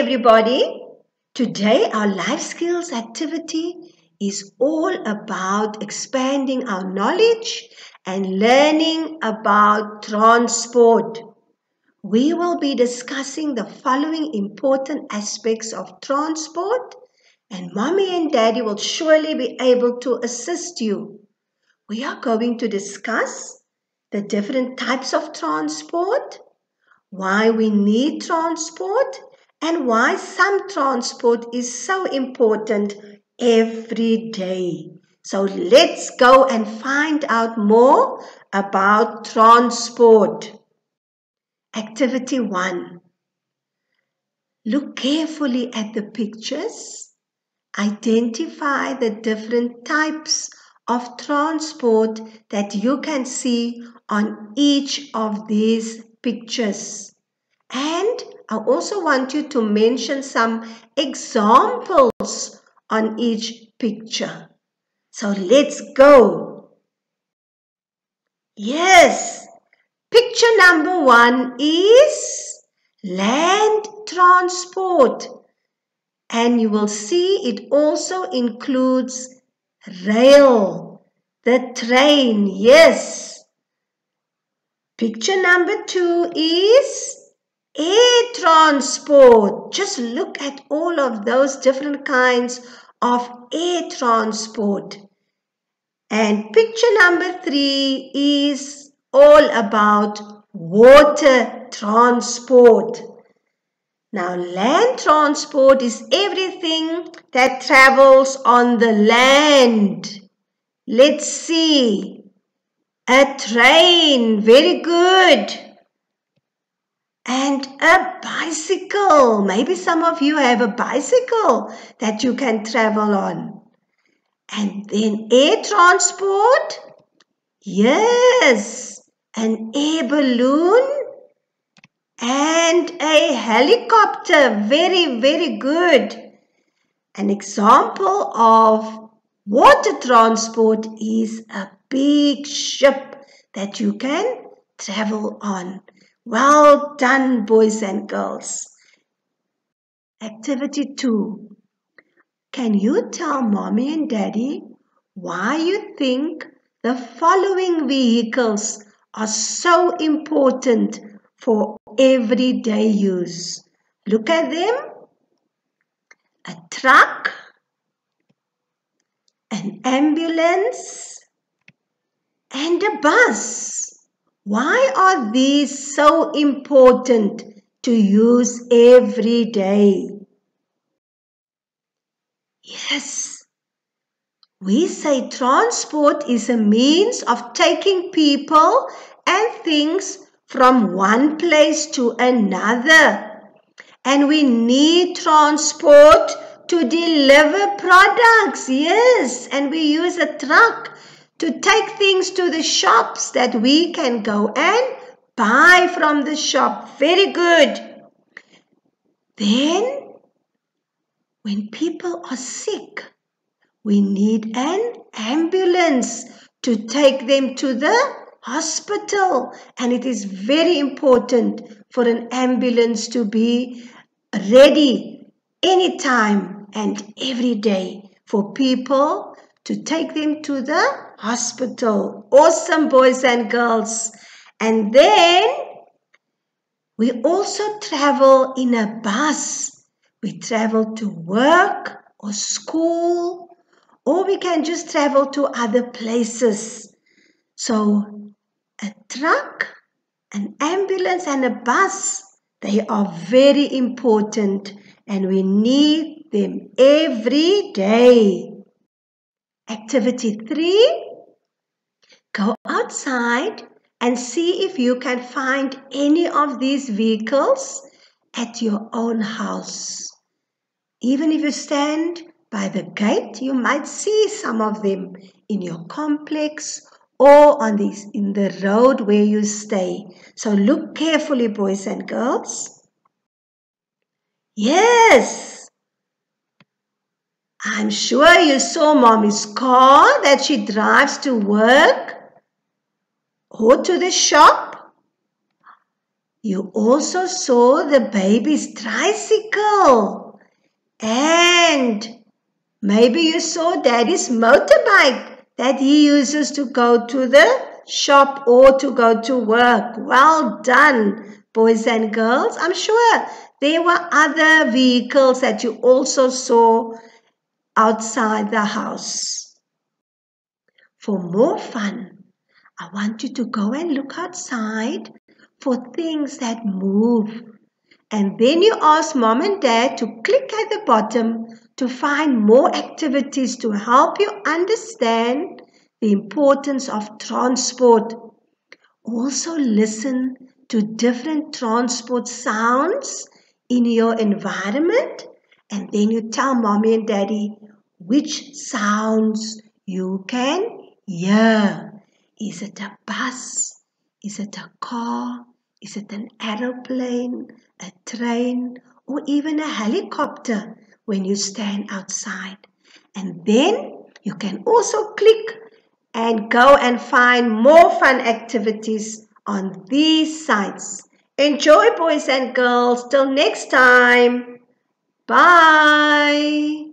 Everybody. Today, our life skills activity is all about expanding our knowledge and learning about transport. We will be discussing the following important aspects of transport, and mommy and daddy will surely be able to assist you. We are going to discuss the different types of transport, why we need transport, and why some transport is so important every day. So let's go and find out more about transport. Activity 1. Look carefully at the pictures. Identify the different types of transport that you can see on each of these pictures. And I also want you to mention some examples on each picture. So let's go. Yes, picture number one is land transport. And you will see it also includes rail, the train, yes. Picture number two is Air transport. Just look at all of those different kinds of air transport. And picture number three is all about water transport. Now, land transport is everything that travels on the land. Let's see. A train. Very good and a bicycle. Maybe some of you have a bicycle that you can travel on. And then air transport. Yes, an air balloon and a helicopter. Very, very good. An example of water transport is a big ship that you can travel on. Well done, boys and girls. Activity 2. Can you tell mommy and daddy why you think the following vehicles are so important for everyday use? Look at them. A truck, an ambulance, and a bus. Why are these so important to use every day? Yes, we say transport is a means of taking people and things from one place to another. And we need transport to deliver products. Yes, and we use a truck to take things to the shops that we can go and buy from the shop. Very good. Then, when people are sick, we need an ambulance to take them to the hospital. And it is very important for an ambulance to be ready anytime and every day for people to take them to the hospital. Awesome, boys and girls. And then we also travel in a bus. We travel to work or school, or we can just travel to other places. So, a truck, an ambulance, and a bus, they are very important and we need them every day. Activity 3 Go outside and see if you can find any of these vehicles at your own house. Even if you stand by the gate, you might see some of them in your complex or on this in the road where you stay. So look carefully, boys and girls. Yes, I'm sure you saw mommy's car that she drives to work or to the shop. You also saw the baby's tricycle. And maybe you saw daddy's motorbike that he uses to go to the shop or to go to work. Well done, boys and girls. I'm sure there were other vehicles that you also saw outside the house. For more fun, I want you to go and look outside for things that move. And then you ask mom and dad to click at the bottom to find more activities to help you understand the importance of transport. Also listen to different transport sounds in your environment and then you tell mommy and daddy which sounds you can hear. Is it a bus? Is it a car? Is it an aeroplane, a train, or even a helicopter when you stand outside? And then you can also click and go and find more fun activities on these sites. Enjoy, boys and girls. Till next time. Bye.